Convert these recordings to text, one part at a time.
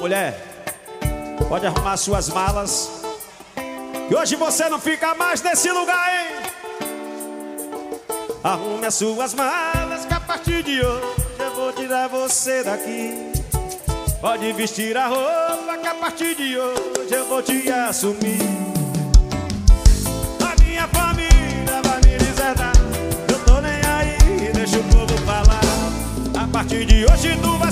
mulher, pode arrumar suas malas. Que hoje você não fica mais nesse lugar, hein? Arrume as suas malas que a partir de hoje eu vou tirar você daqui. Pode vestir a roupa que a partir de hoje eu vou te assumir. A minha família vai me deserdar. Eu tô nem aí, deixa o povo falar. A partir de hoje tu vai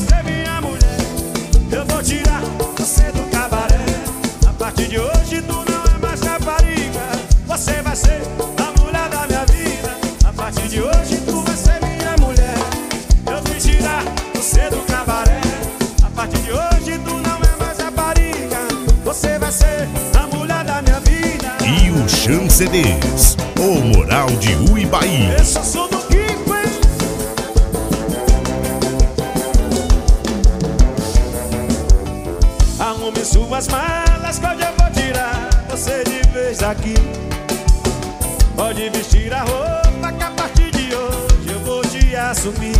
partir de hoje tu não é mais rapariga. Você vai ser a mulher da minha vida. A partir de hoje tu vai ser minha mulher. Eu vou tirar você do cabaré. A partir de hoje tu não é mais rapariga. Você vai ser a mulher da minha vida. E o Chan CDs, o Moral de Uibaí. É o som do Kiko, hein? Arrume suas malas que hoje eu vou tirar você de vez daqui. Pode vestir a roupa que a partir de hoje eu vou te assumir.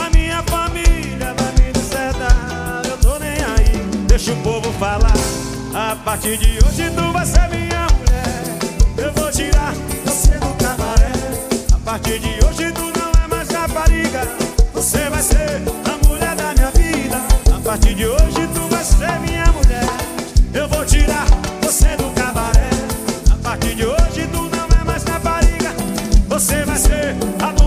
A minha família vai me deserdar, eu tô nem aí. Deixa o povo falar. A partir de hoje tu vai ser minha mulher. Eu vou tirar você do cabaré. A partir de hoje tu não é mais rapariga. Você vai ser a mulher da minha vida. Partir de hoje tu vai ser minha mulher. Eu vou tirar você do cabaré. A partir de hoje tu não é mais rapariga. Você vai ser a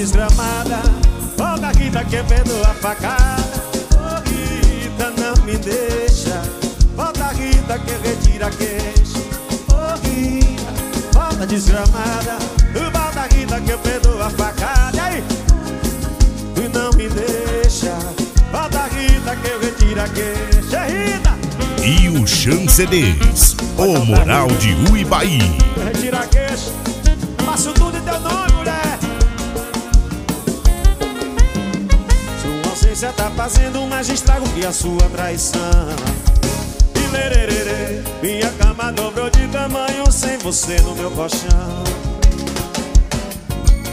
Volta desgramada Volta Rita que perdoa a facada. Oh Rita, não me deixa. Volta Rita que retira a queixa. Oh Rita, volta desgramada. Volta Rita que perdoa a facada. E aí? E não me deixa. Volta Rita que eu retiro a queixa. Rita, E o Chan CDs, o Moral de Uibaí. retira a queixa. Faço tudo em teu nome, mulher Ausência tá fazendo mais estrago que a sua traição. E lererê, minha cama dobrou de tamanho sem você no meu colchão.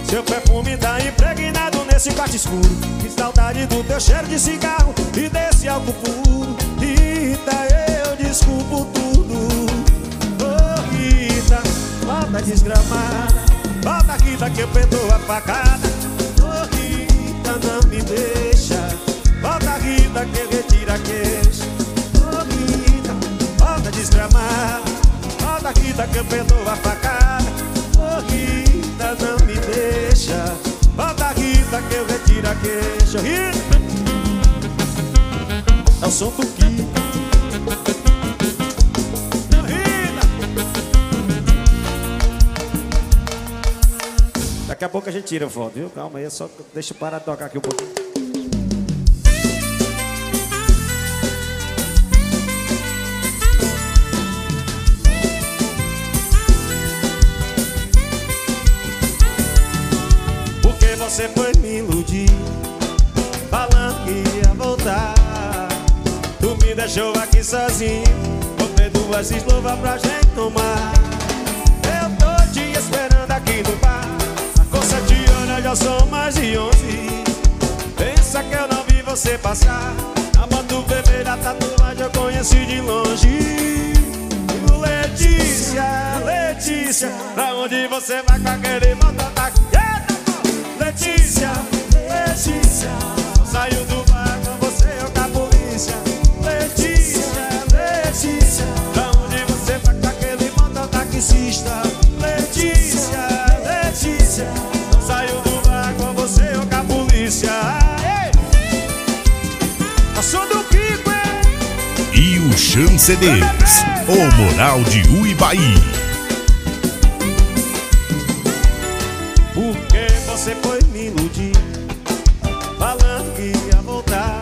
Seu perfume tá impregnado nesse quarto escuro. Que saudade do teu cheiro de cigarro E desse álcool puro. Rita, eu desculpo tudo. Oh Rita, volta desgramada Volta Rita que eu perdoo a facada. Oh Rita, não me deixa Rita que eu retiro a queixa Oh Rita, volta desgramada Volta Rita que eu perdoo a facada. Oh Rita, não me deixa. Volta Rita que eu retiro a queixa Rita É o som do Rita Daqui a pouco a gente tira a foto, viu? Calma aí, é só deixa eu parar de tocar aqui um pouquinho. Duas eslovas pra gente tomar. Eu tô te esperando aqui no bar. Com sete horas já são mais de onze. Pensa que eu não vi você passar. A moto vermelha, tatuagem eu conheci de longe. Letícia, Letícia Pra onde você vai com aquele mototáxi? Letícia, Letícia Saiu do Letícia, Letícia, não saio do bar com você ou com a polícia. Eu do Pico, é? E o Chance CDs, o moral de Uibaí. Porque você foi me iludir, falando que ia voltar.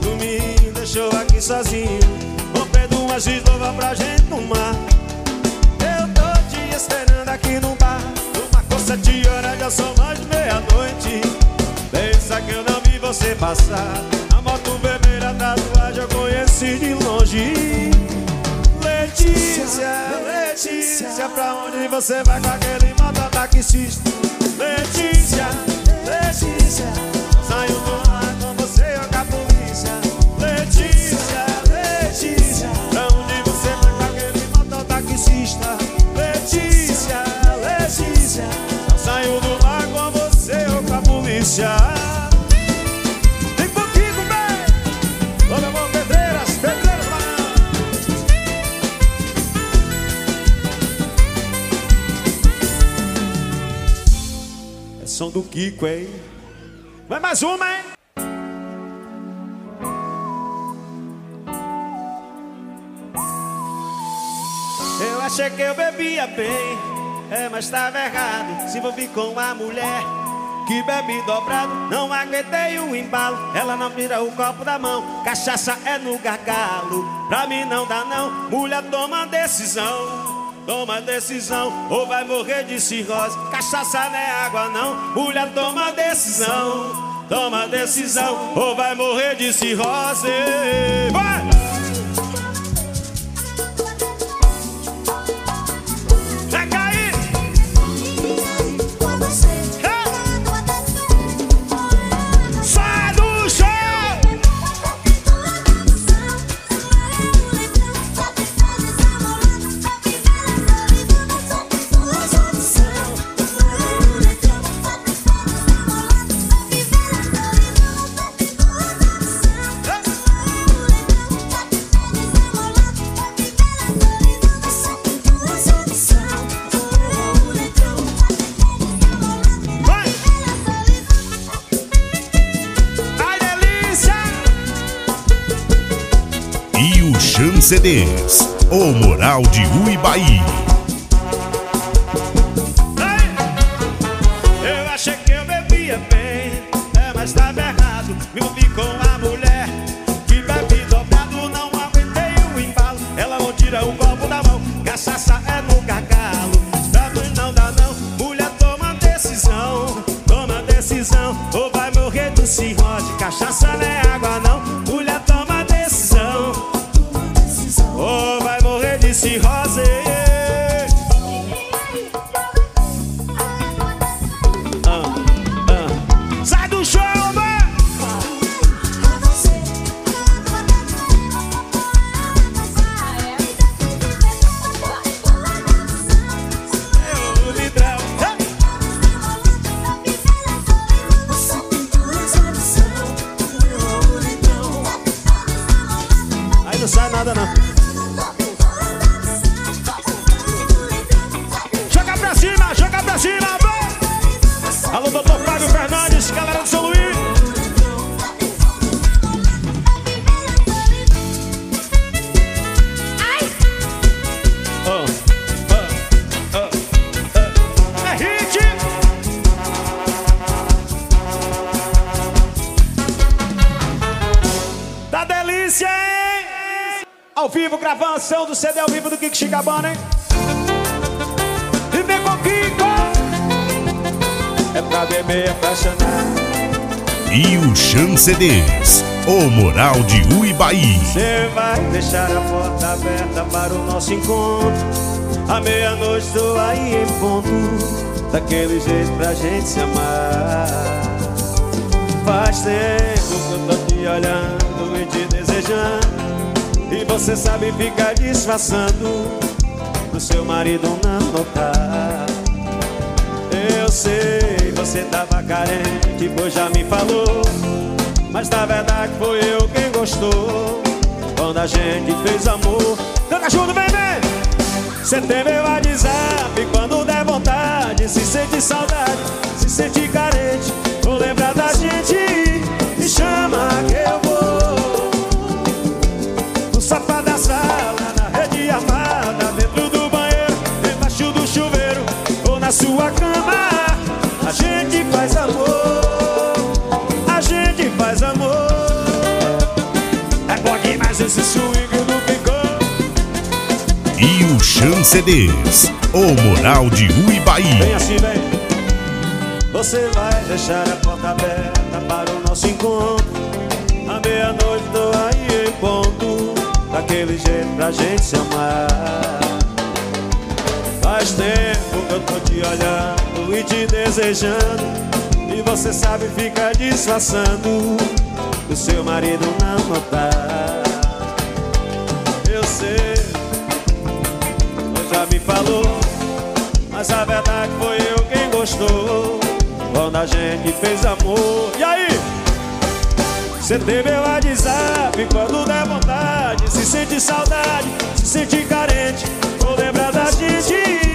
Tu me deixou aqui sozinho, comprei duas de nova pra gente tomar. São mais meia-noite. Pensa que eu não vi você passar, a moto vermelha, tatuagem eu conheci de longe. Letícia, Letícia, pra onde você vai com aquele mototaxista? Letícia, Letícia, saiu do ar com você ou com a polícia? Letícia, Tem pouquinho, bem! Olha, amor, pedreiras, pedreiras, mano! É som do Kiko, hein? Vai mais uma, hein? Eu achei que eu bebia bem, é, mas tava errado. Se envolvi com uma mulher que bebe dobrado, não aguentei o embalo. Ela não tira o copo da mão, cachaça é no gargalo. Pra mim não dá não, mulher toma decisão. Toma decisão, ou vai morrer de cirrose. Cachaça não é água, não. Mulher, toma decisão. Toma decisão, ou vai morrer de cirrose. Vai CDs, o moral de Uibaí. E o Chan CDs, o moral de Uibaí. Você vai deixar a porta aberta para o nosso encontro. À meia-noite estou aí em ponto. Daquele jeito pra gente se amar. Faz tempo que eu tô te olhando e te desejando. E você sabe ficar disfarçando pro seu marido não notar. Eu sei, você tava carente, pois já me falou. Mas na verdade foi eu quem gostou. Quando a gente fez amor Canta junto, bebê! Você tem meu WhatsApp Quando der vontade Se sente saudade Se sente carente. Vou lembrar da gente Me chama que eu vou. No sofá da sala Na rede armada Dentro do banheiro Debaixo do chuveiro Ou na sua cama. A gente faz amor faz amor. É bom demais esse swing do picô E o Chan CDs O Moral de Uibaí. Vem assim, vem. Você vai deixar a porta aberta para o nosso encontro. À meia-noite tô aí em ponto Daquele jeito pra gente se amar. Faz tempo que eu tô te olhando e te desejando você sabe ficar disfarçando. O seu marido não notar Eu sei, você já me falou. Mas a verdade foi eu quem gostou. Quando a gente fez amor. E aí? Você tem meu WhatsApp quando der vontade. Se sente saudade, se sente carente. Vou lembrar da gente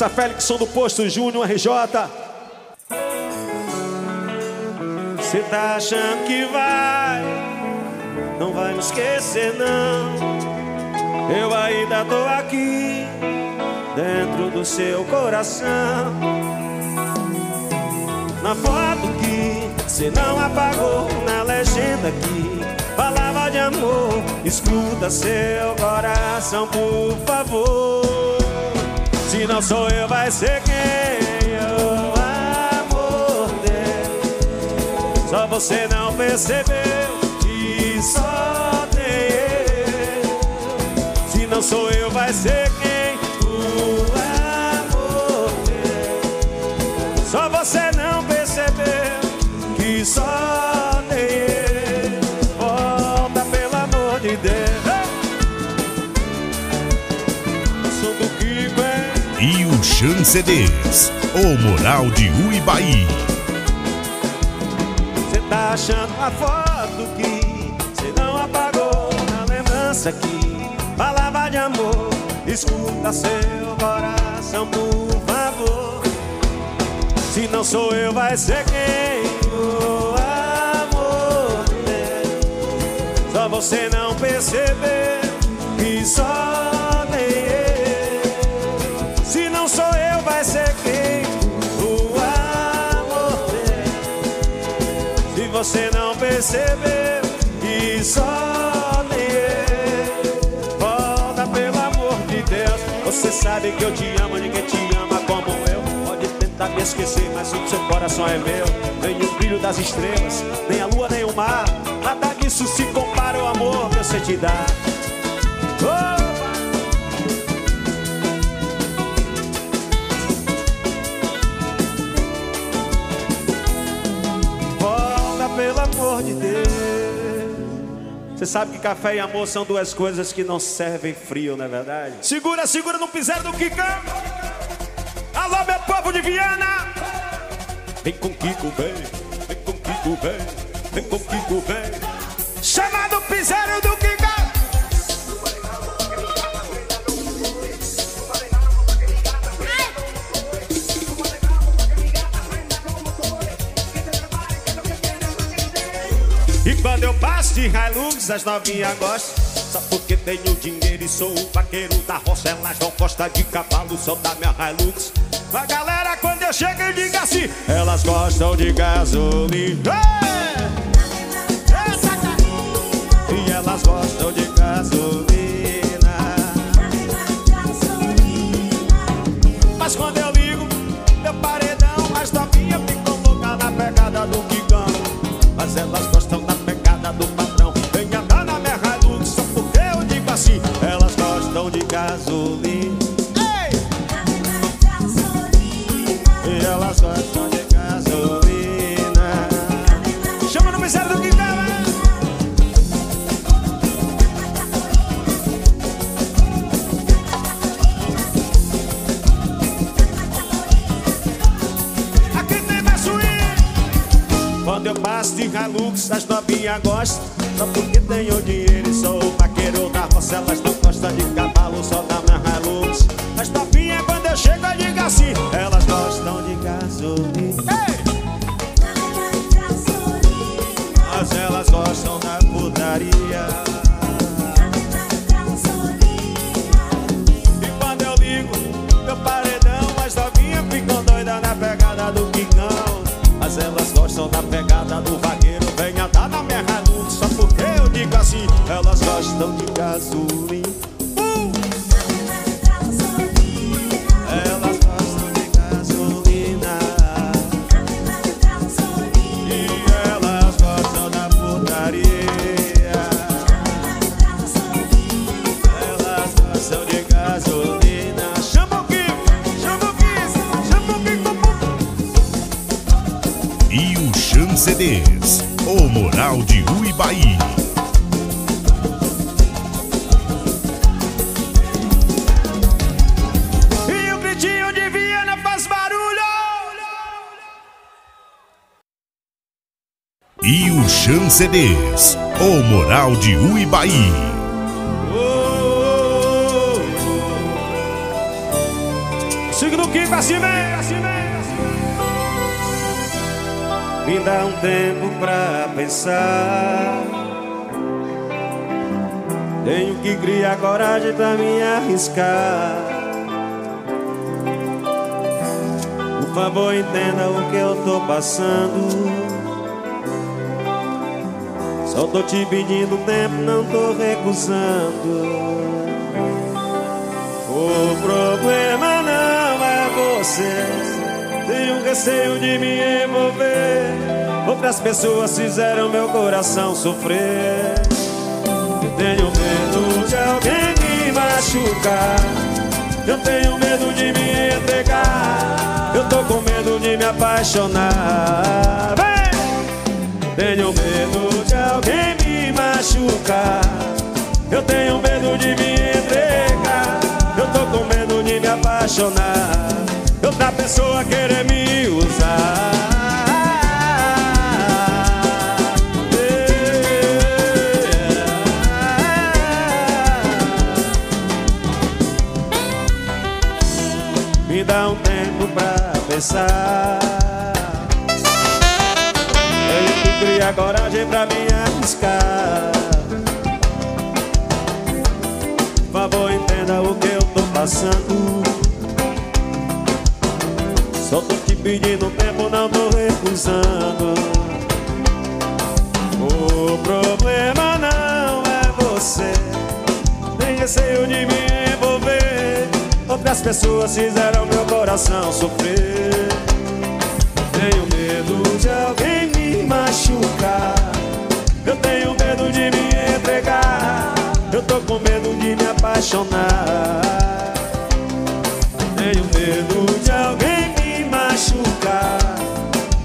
Oh, Abraça Félix, som do Posto Júnior RJ. Você tá achando que vai, não vai me esquecer não. Eu ainda tô aqui, dentro do seu coração. Na foto que você não apagou, na legenda aqui falava de amor. Escuta seu coração, por favor. Se não sou eu, vai ser quem? O amor. Só você não percebeu que só tem ele. Se não sou eu, vai ser quem? Chan CDs O Moral de Uibaí Cê tá achando a foto que cê não apagou na lembrança que falava de amor. Escuta seu coração, por favor. Se não sou eu, vai ser quem? O amor meu. Só você não percebeu que só você não percebeu que só ele Volta pelo amor de Deus. Você sabe que eu te amo, ninguém te ama como eu. Pode tentar me esquecer, mas o seu coração é meu. Nem o brilho das estrelas, nem a lua, nem o mar Nada disso se compara ao amor que eu te dar Oh! Sabe que café e amor são duas coisas que não servem frio, não é verdade? Segura, segura no piseiro do Kikão. Alô, meu povo de Viana. Vem com Kiko, vem. Vem com Kiko, vem. Vem com Kiko, vem. Chamado piseiro do Kikão. E quando eu passo de Hilux, as novinhas gostam. Só porque tenho dinheiro e sou o vaqueiro da roça. Elas não gostam de cavalo, só da minha Hilux. A galera, quando eu chego, eu digo assim: elas gostam de gasolina. Putaria E quando eu ligo meu paredão As novinhas ficam doidas na pegada do quicão Mas elas gostam da pegada do vaqueiro Venha dar na minha Hilux Só porque eu digo assim Elas gostam de gasolina CDs, o Moral de Uibaí. E o gritinho de Viena faz barulho E o Chan CDs, o Moral de Uibaí. Siga no vem, assim vem Me dá um tempo pra pensar. Tenho que criar coragem pra me arriscar. Por favor entenda o que eu tô passando. Só tô te pedindo tempo, não tô recusando. O problema não é você. Tenho receio de me envolver. Outras pessoas fizeram meu coração sofrer. Eu tenho medo de alguém me machucar. Eu tenho medo de me entregar. Eu tô com medo de me apaixonar. Vem! Tenho medo de alguém me machucar. Eu tenho medo de me entregar. Eu tô com medo de me apaixonar. Outra pessoa querer me usar. Me dá um tempo pra pensar. Tenho que criar coragem pra me arriscar. Por favor, entenda o que eu tô passando. Pedindo tempo, não tô recusando. O problema não é você. Tem receio de me envolver. Outras pessoas fizeram meu coração sofrer. Tenho medo de alguém me machucar. Eu tenho medo de me entregar. Eu tô com medo de me apaixonar. Tenho medo de alguém machucar.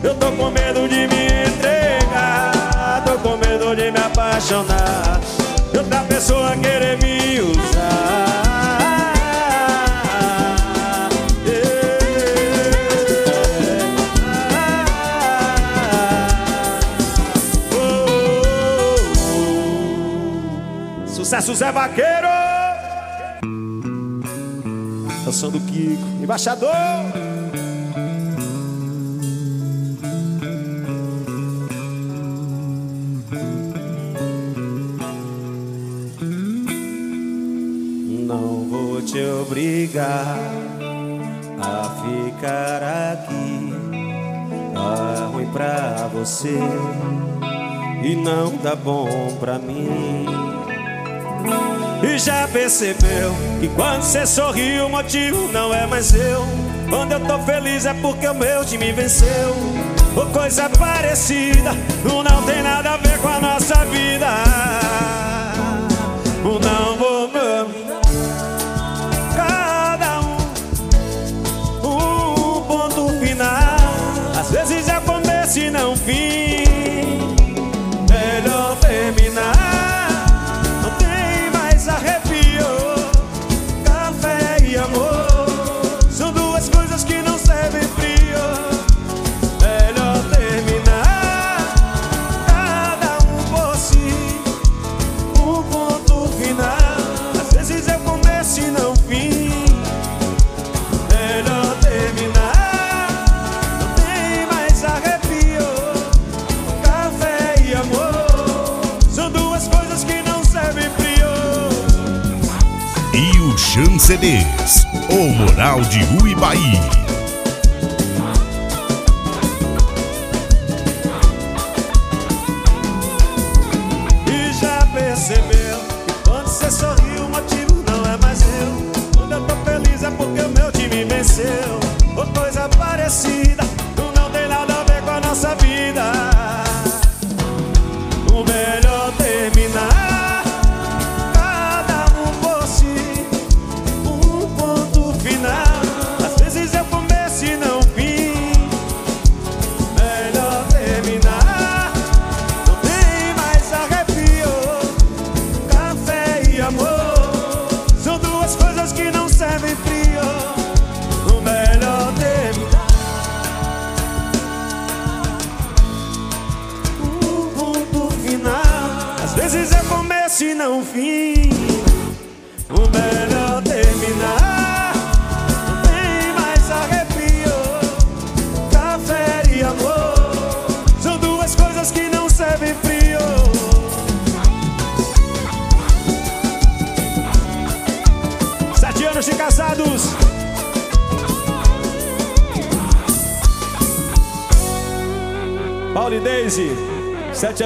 Eu tô com medo de me entregar. Tô com medo de me apaixonar. E outra pessoa querer me usar. Sucesso Zé Vaqueiro! Canção do Kiko, embaixador! Obrigar a ficar aqui. Tá ruim pra você e não tá bom pra mim. E já percebeu que quando você sorri o motivo não é mais eu Quando eu tô feliz é porque o meu time venceu Ou coisa parecida, não tem nada a ver com a nossa vida CDs, o Moral de Uibaí.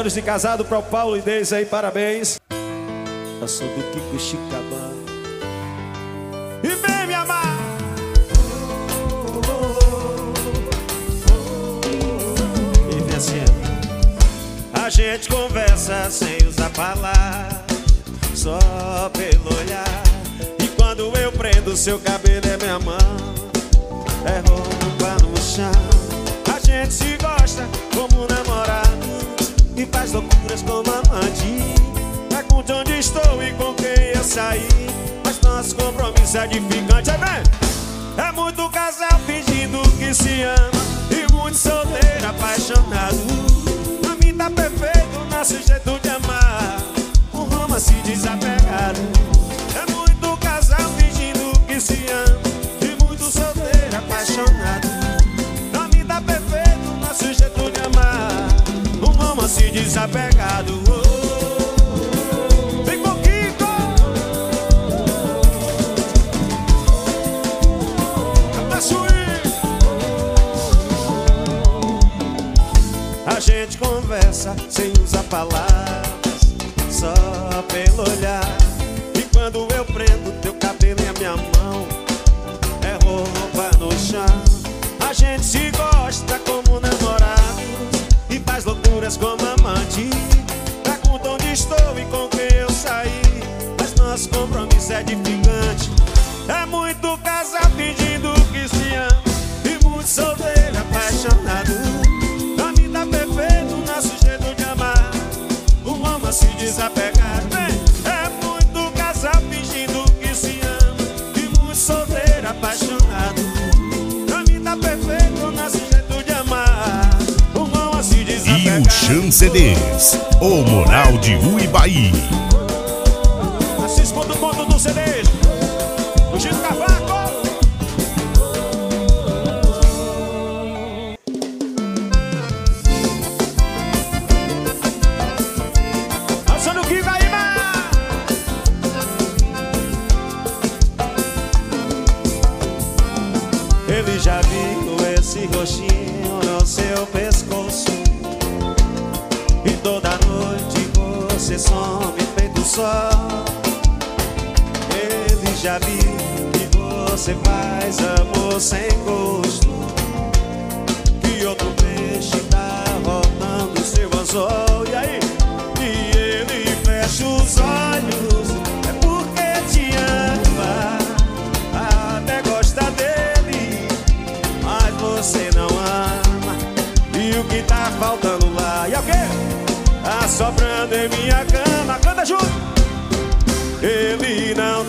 Anos de casado para o Paulo e Deise aí, parabéns. Eu sou do Kiko Chicabana E vem me amar E vem assim A gente conversa sem usar palavras Só pelo olhar. E quando eu prendo seu cabelo é minha mão. É roupa no chão. A gente se gosta como namorados E faz loucuras como amante. Pergunta onde estou e com quem eu saí. Mas nosso compromisso é edificante vem! É muito casal fingindo que se ama E muito solteiro apaixonado. Pra mim tá perfeito nosso jeito de amar. Um romance desapegado. É muito casal fingindo que se ama desapegado oh. Vem swing. A gente conversa sem usar palavras, só pelo olhar. E quando eu prendo edificante. É muito casal fingindo que se ama. E muito solteiro apaixonado Pra mim tá perfeito o nosso jeito de amar. Um romance desapegado Vem! É muito casal fingindo que se ama. E muito solteiro apaixonado Pra mim tá perfeito o nosso jeito de amar. Um romance E desapegado o Chan CDs, o Moral de Uibaí. Faltando lá? E é o quê? Tá sobrando em minha cama Canta junto! Ele não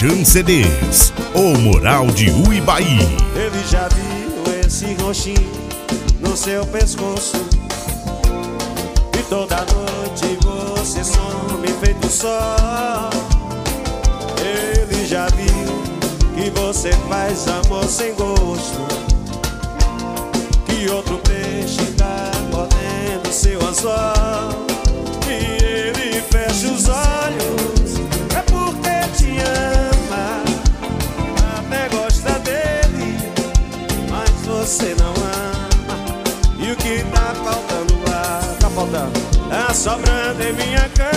E o Chan CDs, o moral de Uibaí. Ele já viu esse roxinho no seu pescoço. E toda noite você some feito só. Ele já viu que você faz amor sem gosto. Que outro peixe tá mordendo seu anzol. Sobrando em minha cama,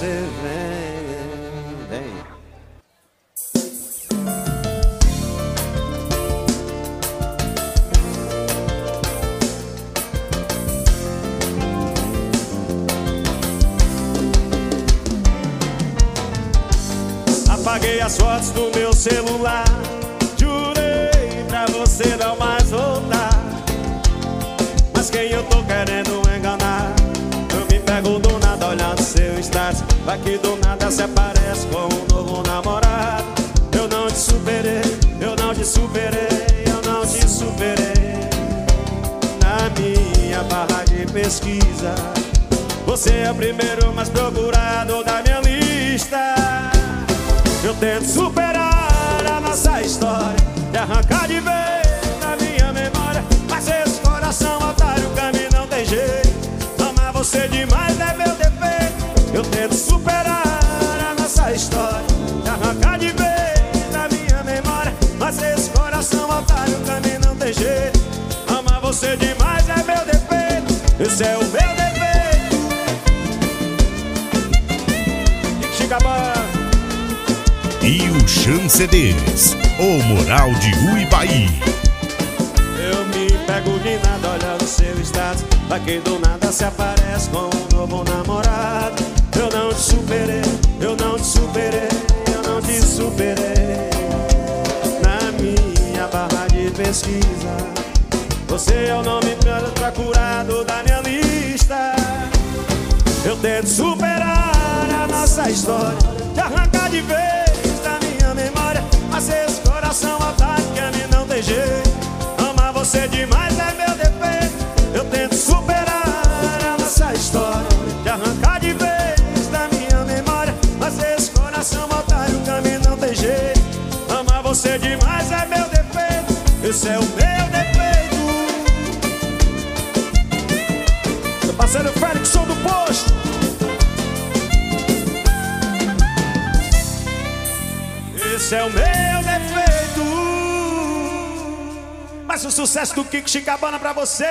noite se aparece com um novo namorado. Eu não te superei, eu não te superei, eu não te superei. Na minha barra de pesquisa, você é o primeiro mais procurado da minha lista. Eu tento superar Esse é o meu defeito Chica Band E o Chan CDs, o moral de Uibaí. Eu me pego de nada olhando seu status Vai que do nada se aparece com um novo namorado. Eu não te superei, eu não te superei, eu não te superei. Na minha barra de pesquisa Você é o nome procurado da minha lista. Eu tento superar a nossa história Te arrancar de vez da minha memória Mas esse coração otário que a mim não tem jeito. Amar você demais é Esse é o meu defeito. Mas o sucesso do Kiko Chicabana pra você.